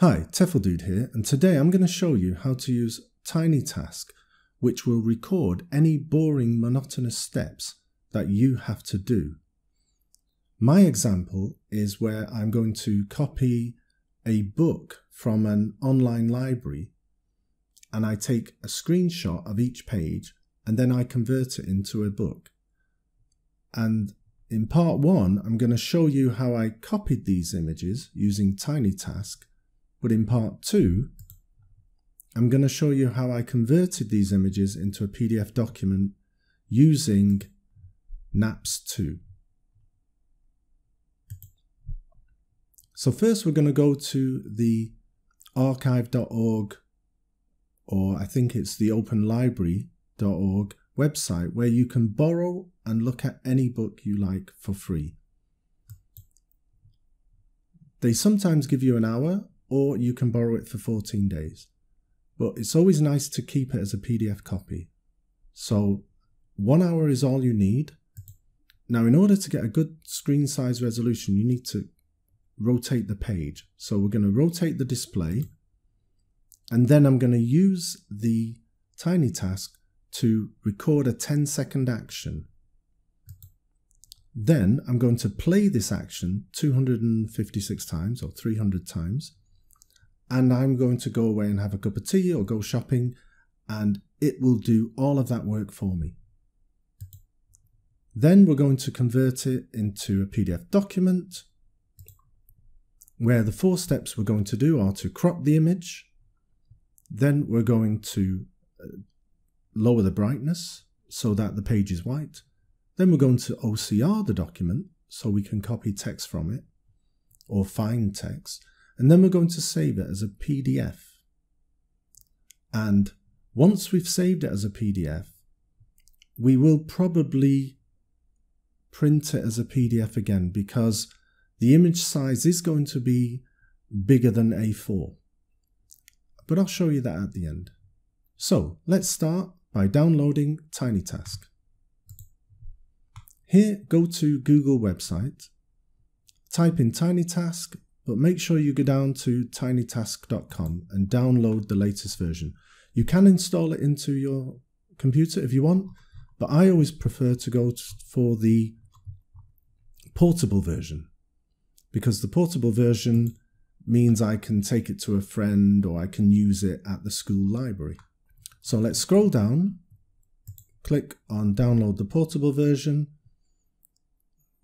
Hi, Dude here, and today I'm going to show you how to use TinyTask, which will record any boring monotonous steps that you have to do. My example is where I'm going to copy a book from an online library and I take a screenshot of each page and then I convert it into a book. And in part one, I'm going to show you how I copied these images using TinyTask but in part two, I'm going to show you how I converted these images into a PDF document using NAPS 2. So first we're going to go to the archive.org or I think it's the openlibrary.org website where you can borrow and look at any book you like for free. They sometimes give you an hour or you can borrow it for 14 days. But it's always nice to keep it as a PDF copy. So one hour is all you need. Now, in order to get a good screen size resolution, you need to rotate the page. So we're going to rotate the display and then I'm going to use the TinyTask to record a 10 second action. Then I'm going to play this action 256 times or 300 times and I'm going to go away and have a cup of tea or go shopping, and it will do all of that work for me. Then we're going to convert it into a PDF document where the four steps we're going to do are to crop the image, then we're going to uh, lower the brightness so that the page is white, then we're going to OCR the document so we can copy text from it or find text, and then we're going to save it as a PDF. And once we've saved it as a PDF, we will probably print it as a PDF again because the image size is going to be bigger than A4. But I'll show you that at the end. So let's start by downloading TinyTask. Here, go to Google website, type in TinyTask but make sure you go down to tinytask.com and download the latest version. You can install it into your computer if you want, but I always prefer to go for the portable version because the portable version means I can take it to a friend or I can use it at the school library. So let's scroll down, click on download the portable version.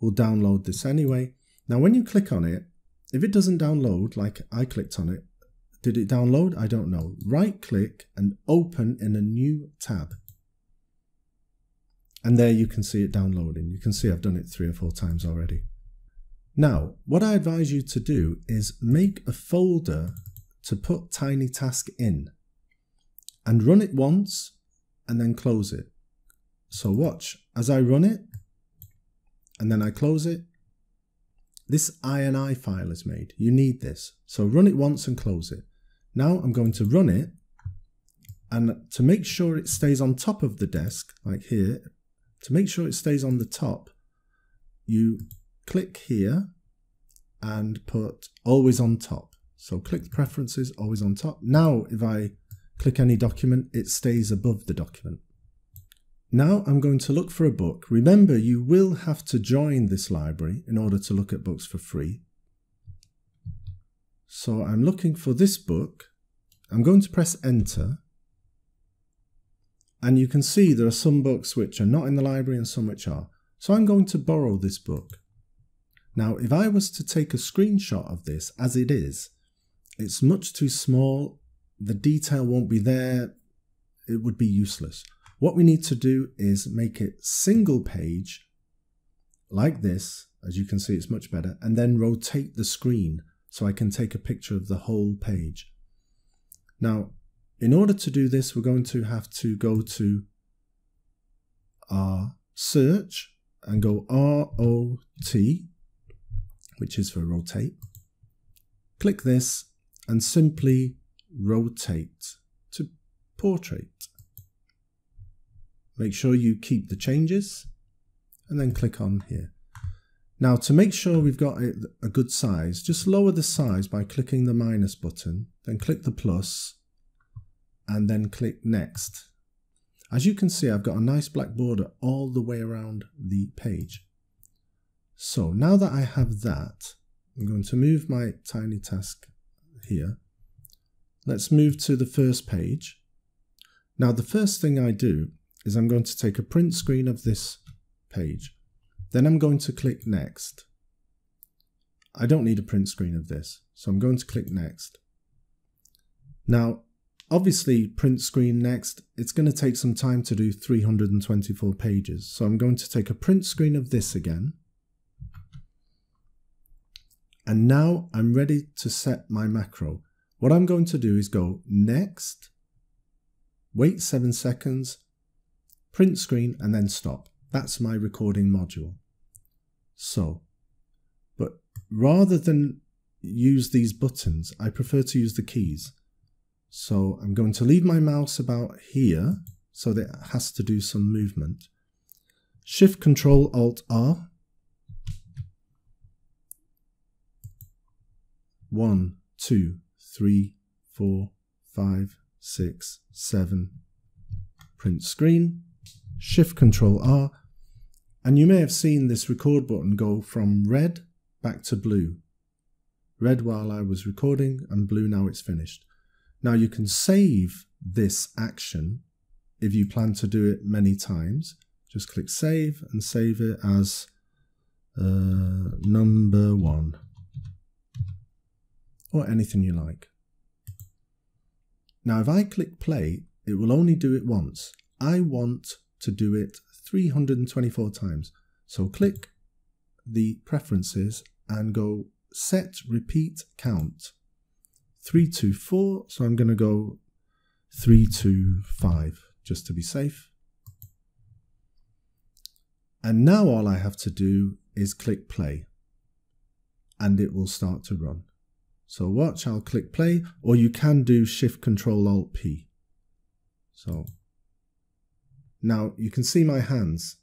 We'll download this anyway. Now when you click on it, if it doesn't download, like I clicked on it, did it download? I don't know. Right click and open in a new tab. And there you can see it downloading. You can see I've done it three or four times already. Now, what I advise you to do is make a folder to put TinyTask in and run it once and then close it. So watch as I run it and then I close it this INI file is made. You need this. So run it once and close it. Now I'm going to run it and to make sure it stays on top of the desk, like here, to make sure it stays on the top, you click here and put always on top. So click preferences, always on top. Now if I click any document, it stays above the document. Now I'm going to look for a book. Remember, you will have to join this library in order to look at books for free. So I'm looking for this book. I'm going to press enter. And you can see there are some books which are not in the library and some which are. So I'm going to borrow this book. Now, if I was to take a screenshot of this as it is, it's much too small. The detail won't be there. It would be useless. What we need to do is make it single page like this. As you can see, it's much better. And then rotate the screen so I can take a picture of the whole page. Now, in order to do this, we're going to have to go to our search and go ROT, which is for rotate. Click this and simply rotate to portrait. Make sure you keep the changes and then click on here. Now to make sure we've got a good size, just lower the size by clicking the minus button, then click the plus, and then click next. As you can see, I've got a nice black border all the way around the page. So now that I have that, I'm going to move my tiny task here. Let's move to the first page. Now the first thing I do is I'm going to take a print screen of this page. Then I'm going to click next. I don't need a print screen of this, so I'm going to click next. Now Obviously, print screen next, it's going to take some time to do 324 pages. So I'm going to take a print screen of this again. And now I'm ready to set my macro. What I'm going to do is go next, wait seven seconds, print screen, and then stop. That's my recording module. So, but rather than use these buttons, I prefer to use the keys. So I'm going to leave my mouse about here so that it has to do some movement. Shift Control Alt R. One, two, three, four, five, six, seven. Print screen. Shift Control R. And you may have seen this record button go from red back to blue. Red while I was recording and blue now it's finished. Now you can save this action if you plan to do it many times. Just click save and save it as uh, number one or anything you like. Now if I click play, it will only do it once. I want to do it 324 times. So click the preferences and go set repeat count 324, so I'm going to go 325 just to be safe. And now all I have to do is click play and it will start to run. So watch, I'll click play or you can do shift control alt P. So now you can see my hands.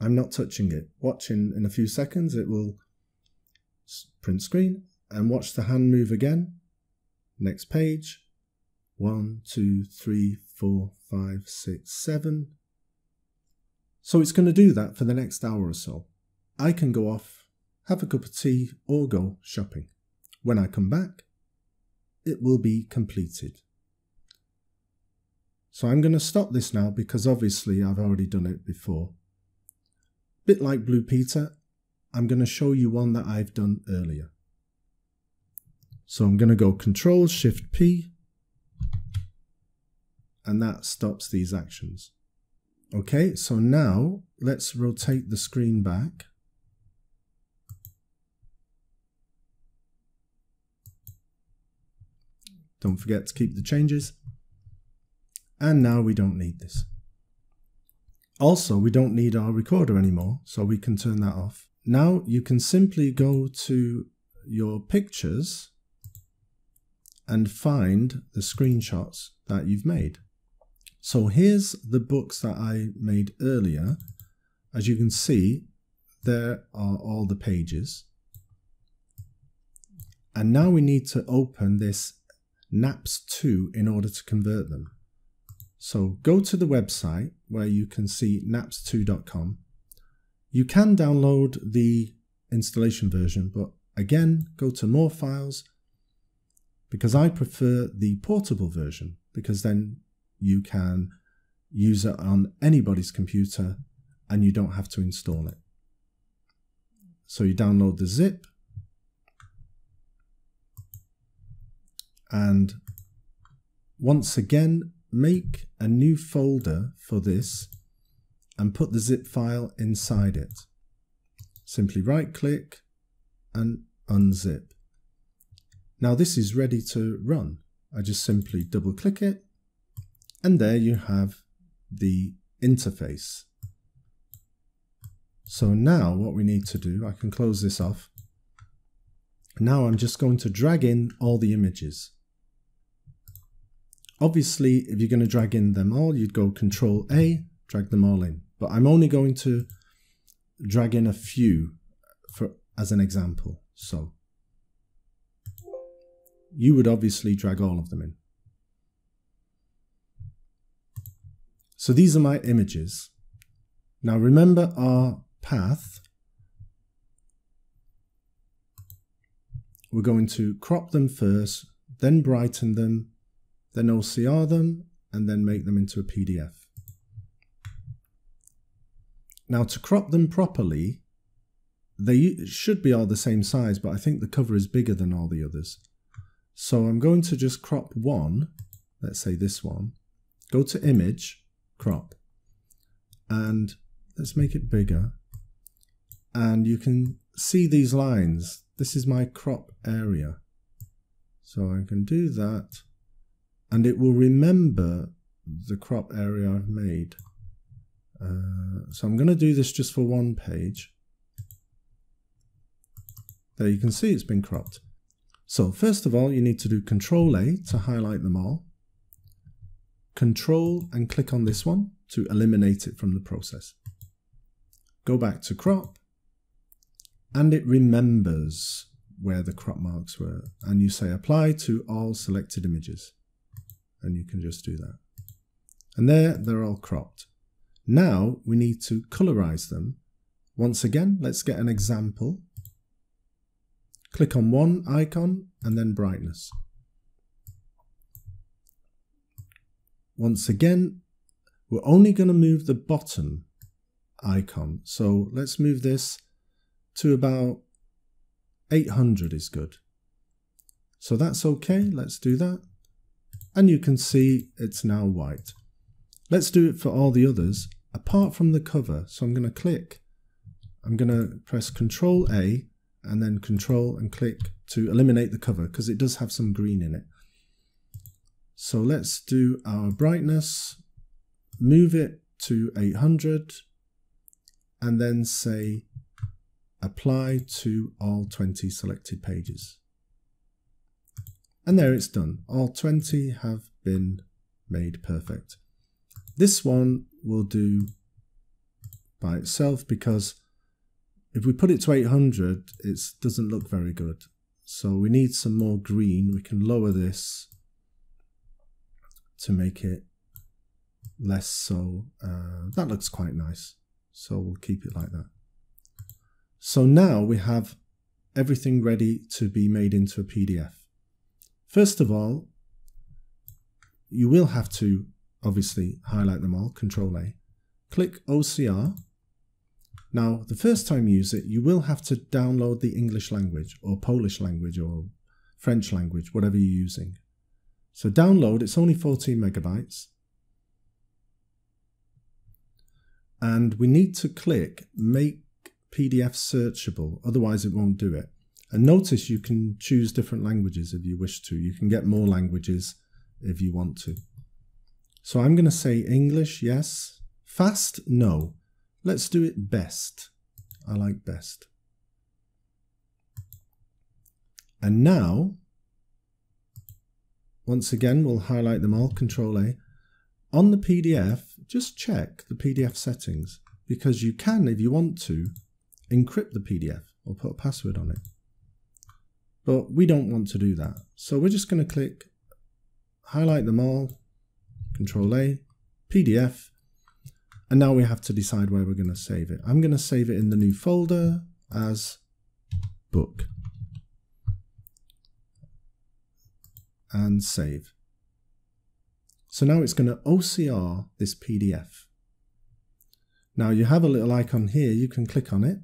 I'm not touching it. Watch in, in a few seconds, it will print screen and watch the hand move again. Next page. One, two, three, four, five, six, seven. So it's going to do that for the next hour or so. I can go off, have a cup of tea, or go shopping. When I come back, it will be completed. So I'm going to stop this now because obviously I've already done it before. Bit like Blue Peter, I'm going to show you one that I've done earlier. So I'm going to go Control Shift P and that stops these actions. Okay, so now let's rotate the screen back. Don't forget to keep the changes. And now we don't need this. Also, we don't need our recorder anymore, so we can turn that off. Now you can simply go to your pictures and find the screenshots that you've made. So here's the books that I made earlier. As you can see, there are all the pages. And now we need to open this NAPS2 in order to convert them. So go to the website where you can see naps2.com. You can download the installation version, but again, go to more files because I prefer the portable version because then you can use it on anybody's computer and you don't have to install it. So you download the zip and once again make a new folder for this and put the zip file inside it. Simply right click and unzip. Now this is ready to run. I just simply double click it and there you have the interface. So now what we need to do, I can close this off. Now I'm just going to drag in all the images. Obviously, if you're going to drag in them all, you'd go Control A, drag them all in. But I'm only going to drag in a few for as an example. So you would obviously drag all of them in. So these are my images. Now remember our path. We're going to crop them first, then brighten them, then OCR them, and then make them into a PDF. Now to crop them properly, they should be all the same size, but I think the cover is bigger than all the others. So I'm going to just crop one, let's say this one, go to image, crop, and let's make it bigger. And you can see these lines. This is my crop area. So I can do that and it will remember the crop area I've made. Uh, so I'm going to do this just for one page. There you can see it's been cropped. So first of all, you need to do Control A to highlight them all. Control and click on this one to eliminate it from the process. Go back to crop and it remembers where the crop marks were and you say apply to all selected images and you can just do that. And there, they're all cropped. Now we need to colorize them. Once again, let's get an example. Click on one icon and then brightness. Once again, we're only going to move the bottom icon. So let's move this to about 800 is good. So that's okay. Let's do that. And you can see it's now white. Let's do it for all the others apart from the cover. So I'm going to click, I'm going to press Control A and then Control and click to eliminate the cover because it does have some green in it. So let's do our brightness, move it to 800 and then say apply to all 20 selected pages. And there it's done. All 20 have been made perfect. This one will do by itself because if we put it to 800, it doesn't look very good. So we need some more green. We can lower this to make it less so. Uh, that looks quite nice. So we'll keep it like that. So now we have everything ready to be made into a PDF. First of all, you will have to obviously highlight them all, Control A. Click OCR. Now, the first time you use it, you will have to download the English language or Polish language or French language, whatever you're using. So download, it's only 14 megabytes. And we need to click make PDF searchable, otherwise it won't do it. And notice you can choose different languages if you wish to. You can get more languages if you want to. So I'm going to say English, yes. Fast, no. Let's do it best. I like best. And now, once again, we'll highlight them all, Control A. On the PDF, just check the PDF settings because you can, if you want to, encrypt the PDF or put a password on it. But we don't want to do that. So we're just going to click highlight them all, Control A, PDF, and now we have to decide where we're going to save it. I'm going to save it in the new folder as book. And save. So now it's going to OCR this PDF. Now you have a little icon here, you can click on it.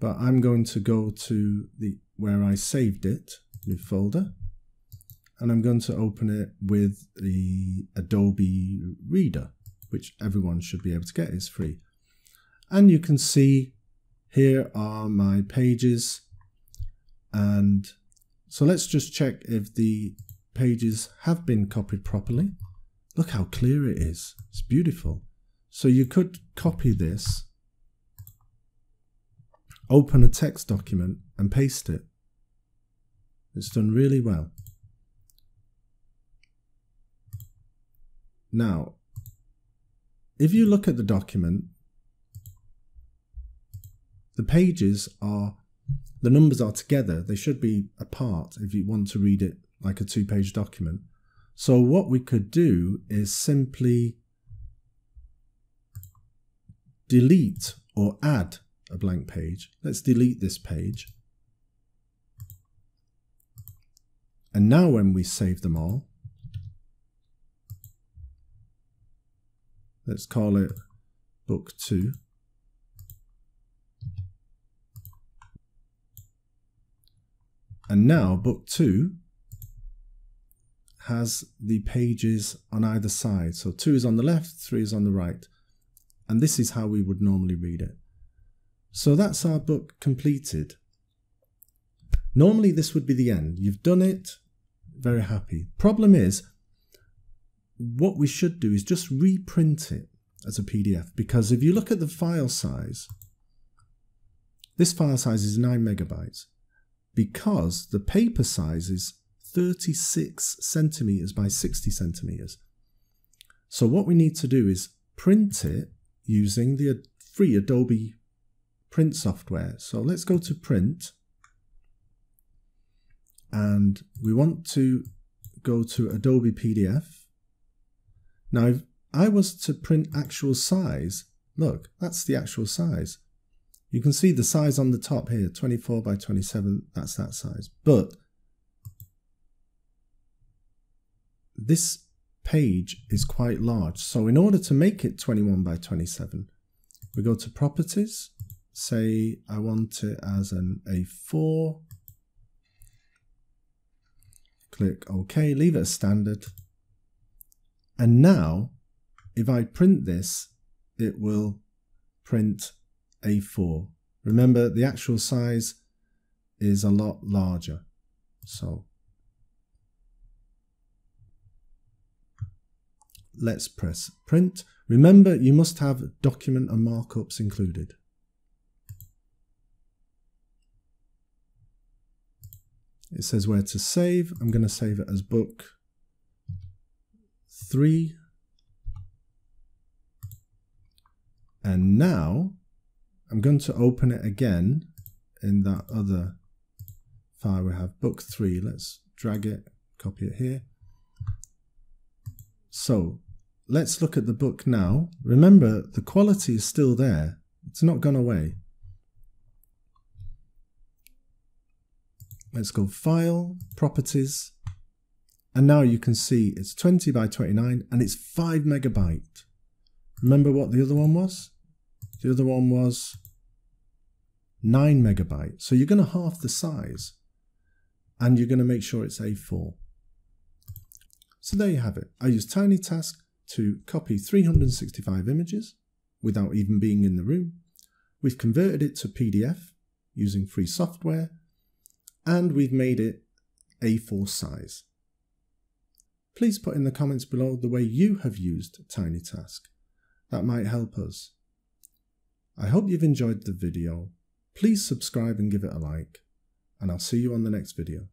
But I'm going to go to the where I saved it, new folder and I'm going to open it with the Adobe Reader, which everyone should be able to get. It's free. And you can see here are my pages. And so let's just check if the pages have been copied properly. Look how clear it is. It's beautiful. So you could copy this, open a text document and paste it. It's done really well. Now, if you look at the document, the pages are, the numbers are together. They should be apart if you want to read it like a two page document. So what we could do is simply delete or add a blank page. Let's delete this page. And now when we save them all, let's call it book two. And now book two has the pages on either side. So two is on the left, three is on the right. And this is how we would normally read it. So that's our book completed. Normally this would be the end. You've done it, very happy. Problem is, what we should do is just reprint it as a PDF because if you look at the file size, this file size is 9 megabytes because the paper size is 36 centimeters by 60 centimeters. So what we need to do is print it using the uh, free Adobe print software. So let's go to print and we want to go to Adobe PDF. Now, if I was to print actual size, look, that's the actual size. You can see the size on the top here, 24 by 27, that's that size. But this page is quite large. So in order to make it 21 by 27, we go to properties, say I want it as an A4, click OK, leave it as standard. And now, if I print this, it will print A4. Remember, the actual size is a lot larger. So let's press print. Remember, you must have document and markups included. It says where to save. I'm going to save it as book 3. And now I'm going to open it again in that other file we have, book 3. Let's drag it, copy it here. So let's look at the book now. Remember, the quality is still there. It's not gone away. Let's go File, Properties, and now you can see it's 20 by 29 and it's 5 megabyte. Remember what the other one was? The other one was 9 megabyte. So you're going to half the size and you're going to make sure it's A4. So there you have it. I use TinyTask to copy 365 images without even being in the room. We've converted it to PDF using free software and we've made it A4 size. Please put in the comments below the way you have used TinyTask. That might help us. I hope you've enjoyed the video. Please subscribe and give it a like, and I'll see you on the next video.